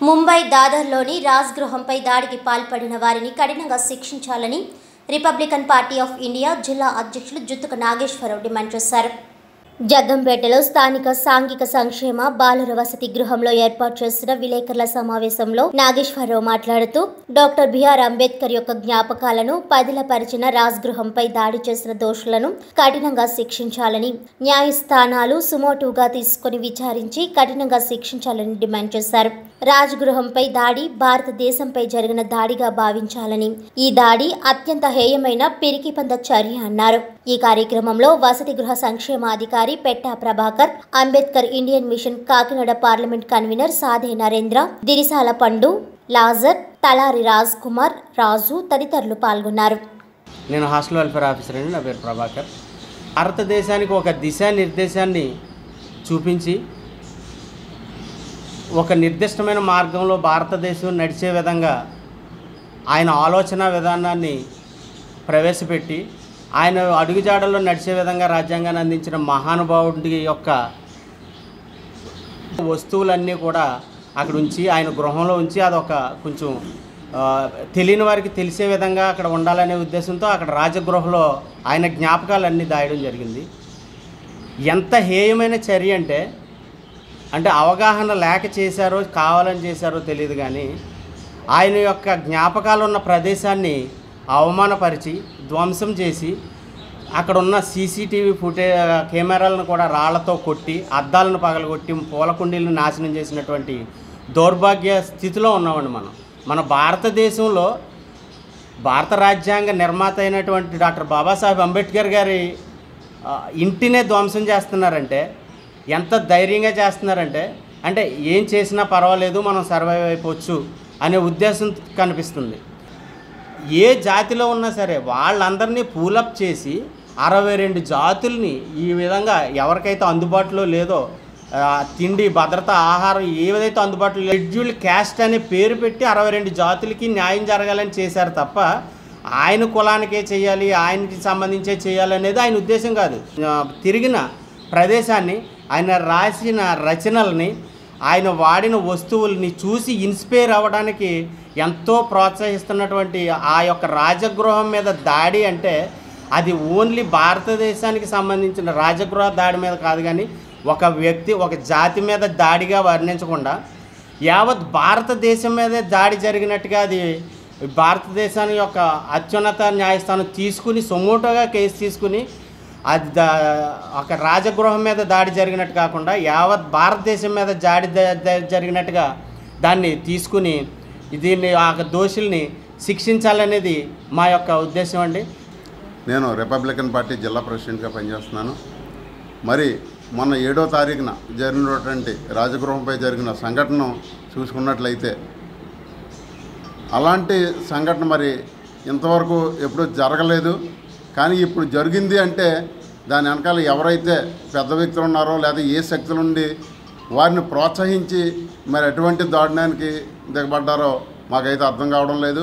ముంబై దాదర్లోని రాజ్ గృహంపై దాడికి పాల్పడిన వారిని కఠినంగా శిక్షించాలని రిపబ్లికన్ పార్టీ ఆఫ్ ఇండియా జిల్లా అధ్యక్షులు జుత్తుక నాగేశ్వరరావు డిమాండ్ చేశారు. జగ్గంపేటలో స్థానిక సాంఘిక సంక్షేమ బాలుర వసతి గృహంలో ఏర్పాటు చేసిన విలేకరుల సమావేశంలో నాగేశ్వరరావు మాట్లాడుతూ డాక్టర్ బిఆర్ అంబేద్కర్ యొక్క జ్ఞాపకాలను పదిలపరిచిన రాజ్ గృహంపై దాడి చేసిన దోషులను కఠినంగా శిక్షించాలని న్యాయస్థానాలు సుమోటుగా తీసుకుని విచారించి కఠినంగా శిక్షించాలని డిమాండ్ చేశారు. రాజగృహంపై దాడి భారతదేశంపై జరిగిన దాడిగా భావించాలని. ఈ దాడి అత్యంత హేయమైన పిరికిపంద చర్య అన్నారు. ఈ కార్యక్రమంలో వసతి గృహ సంక్షేమ అధికారి Petta Prabhakar Ambedkar Indian mission Kakinada parliament convener Sadhe Narendra Dirisala Pandu Lazar Talari Raj Kumar Raju తదితరులు పాల్గొన్నారు. నేను హాస్టల్ వెల్ఫేర్ ఆఫీసర్ అండి నా పేరు ప్రభాకర్. భారతదేశానికి ఒక దిశానిర్దేశాన్ని చూపించి ఒక నిర్దిష్టమైన మార్గంలో భారతదేశం నడిచే విధంగా ఆయన ఆలోచన విధానాన్ని ప్రవేశపెట్టి ఆయన అడుగుజాడల్లో నడిచే విధంగా రాజ్యాంగాన్ని అందించిన మహానుభావుడి యొక్క వస్తువులన్నీ కూడా అక్కడ ఉంచి ఆయన గృహంలో ఉంచి అదొక కొంచెం తెలియని వారికి తెలిసే విధంగా అక్కడ ఉండాలనే ఉద్దేశంతో అక్కడ రాజగృహలో ఆయన జ్ఞాపకాలన్నీ దాయడం జరిగింది. ఎంత హేయమైన చర్య అంటే అంటే అవగాహన లేక చేశారో కావాలని చేశారో తెలియదు కానీ ఆయన యొక్క జ్ఞాపకాలు ఉన్న ప్రదేశాన్ని అవమానపరిచి ధ్వంసం చేసి అక్కడ ఉన్న సీసీటీవీ ఫుటే కెమెరాలను కూడా రాళ్ళతో కొట్టి అద్దాలను పగలగొట్టి పూలకుండీలను నాశనం చేసినటువంటి దౌర్భాగ్య స్థితిలో ఉన్నామండి మనం. మన భారతదేశంలో భారత రాజ్యాంగ నిర్మాత అయినటువంటి డాక్టర్ బాబాసాహెబ్ అంబేద్కర్ గారి ఇంటినే ధ్వంసం చేస్తున్నారంటే ఎంత ధైర్యంగా చేస్తున్నారంటే అంటే ఏం చేసినా పర్వాలేదు మనం సర్వైవ్ అయిపోవచ్చు అనే ఉద్దేశం కనిపిస్తుంది. ఏ జాతిలో ఉన్నా సరే వాళ్ళందరినీ పూలప్ చేసి అరవై రెండు జాతుల్ని ఈ విధంగా ఎవరికైతే అందుబాటులో లేదో తిండి భద్రత ఆహారం ఏదైతే అందుబాటులో షెడ్యూల్ క్యాస్ట్ అనే పేరు పెట్టి అరవై రెండు జాతులకి న్యాయం జరగాలని చేశారు తప్ప ఆయన కులానికే చేయాలి ఆయనకి సంబంధించే చేయాలి అనేది ఆయన ఉద్దేశం కాదు. తిరిగిన ప్రదేశాన్ని ఆయన రాసిన రచనల్ని ఆయన వాడిన వస్తువుల్ని చూసి ఇన్స్పైర్ అవ్వడానికి ఎంతో ప్రోత్సహిస్తున్నటువంటి ఆ యొక్క రాజగృహం మీద దాడి అంటే అది ఓన్లీ భారతదేశానికి సంబంధించిన రాజగృహ దాడి మీద కాదు కానీ ఒక వ్యక్తి ఒక జాతి మీద దాడిగా వర్ణించకుండా యావత్ భారతదేశం మీదే దాడి జరిగినట్టుగా అది భారతదేశాన్ని యొక్క అత్యున్నత న్యాయస్థానం తీసుకుని సొమోటోగా కేసు తీసుకుని అది దా ఒక రాజగృహం మీద దాడి జరిగినట్టు కాకుండా యావత్ భారతదేశం మీద దాడి జరిగినట్టుగా దాన్ని తీసుకుని దీన్ని ఆ దోషుల్ని శిక్షించాలనేది మా యొక్క ఉద్దేశం అండి. నేను రిపబ్లికన్ పార్టీ జిల్లా ప్రెసిడెంట్గా పనిచేస్తున్నాను. మరి మొన్న ఏడో తారీఖున జరిగినటువంటి రాజగృహంపై జరిగిన సంఘటన చూసుకున్నట్లయితే అలాంటి సంఘటన మరి ఇంతవరకు ఎప్పుడూ జరగలేదు. కానీ ఇప్పుడు జరిగింది అంటే దాని వెనకాల ఎవరైతే పెద్ద వ్యక్తులు ఉన్నారో లేదా ఏ శక్తులు ఉండి వారిని ప్రోత్సహించి మరి ఎటువంటి దారుణానికి దిగబడ్డారో మాకైతే అర్థం కావడం లేదు.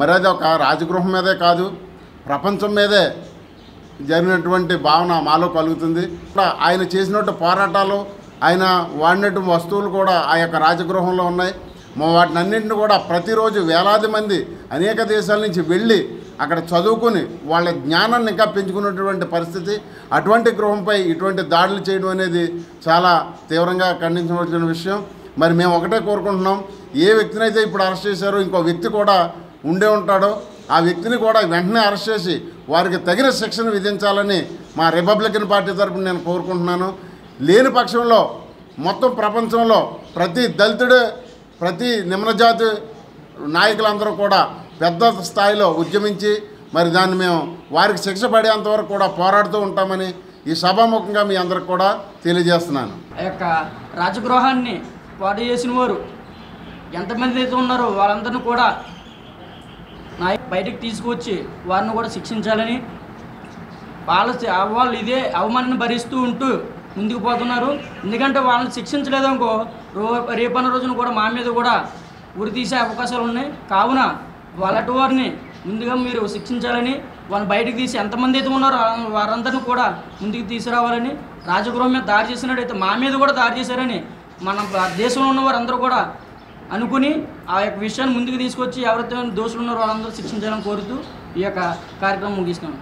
మరి అది ఒక రాజగృహం మీదే కాదు ప్రపంచం మీదే జరిగినటువంటి భావన మాలో కలుగుతుంది. ఆయన చేసినట్టు పోరాటాలు ఆయన వాడినట్టు వస్తువులు కూడా ఆ యొక్క రాజగృహంలో ఉన్నాయి. వాటినన్నింటిని వాటిని అన్నింటిని కూడా ప్రతిరోజు వేలాది మంది అనేక దేశాల నుంచి వెళ్ళి అక్కడ చదువుకుని వాళ్ళ జ్ఞానాన్ని ఇంకా పెంచుకున్నటువంటి పరిస్థితి. అటువంటి గృహంపై ఇటువంటి దాడులు చేయడం అనేది చాలా తీవ్రంగా ఖండించవలసిన విషయం. మరి మేము ఒకటే కోరుకుంటున్నాం ఏ వ్యక్తినైతే ఇప్పుడు అరెస్ట్ చేశారో ఇంకో వ్యక్తి కూడా ఉండే ఉంటాడో. ఆ వ్యక్తిని కూడా వెంటనే అరెస్ట్ చేసి వారికి తగిన శిక్షను విధించాలని మా రిపబ్లికన్ పార్టీ తరఫున నేను కోరుకుంటున్నాను. లేని పక్షంలో మొత్తం ప్రపంచంలో ప్రతి దళితుడు ప్రతి నిమ్నజాతి నాయకులందరూ కూడా పెద్ద స్థాయిలో ఉద్యమించి మరి దాన్ని మేము వారికి శిక్ష పడేంతవరకు కూడా పోరాడుతూ ఉంటామని ఈ సభాముఖంగా మీ అందరికి కూడా తెలియజేస్తున్నాను. ఆ యొక్క రాజగృహాన్ని పాడు చేసిన వారు ఎంతమంది అయితే ఉన్నారో వాళ్ళందరినీ కూడా నా బయటకు తీసుకువచ్చి వారిని కూడా శిక్షించాలని వాళ్ళ వాళ్ళు ఇదే అవమానాన్ని భరిస్తూ ఉంటూ ముందుకు పోతున్నారు. ఎందుకంటే వాళ్ళని శిక్షించలేదనుకో రో రేపన్న రోజున కూడా మా మీద కూడా ఉరి తీసే అవకాశాలు ఉన్నాయి. కావున వాళ్ళటి వారిని ముందుగా మీరు శిక్షించాలని వాళ్ళని బయటకు తీసి ఎంతమంది అయితే ఉన్నారో వారందరిని కూడా ముందుకు తీసుకురావాలని రాజగృహం మీద దాడి చేసినట్టయితే మా మీద కూడా దాడి చేశారని మన దేశంలో ఉన్న వారందరూ కూడా అనుకుని ఆ యొక్క విషయాన్ని ముందుకు తీసుకొచ్చి ఎవరైతే దోషులు ఉన్నారో వాళ్ళందరూ శిక్షించాలని కోరుతూ ఈ యొక్క కార్యక్రమం ముగిస్తున్నాను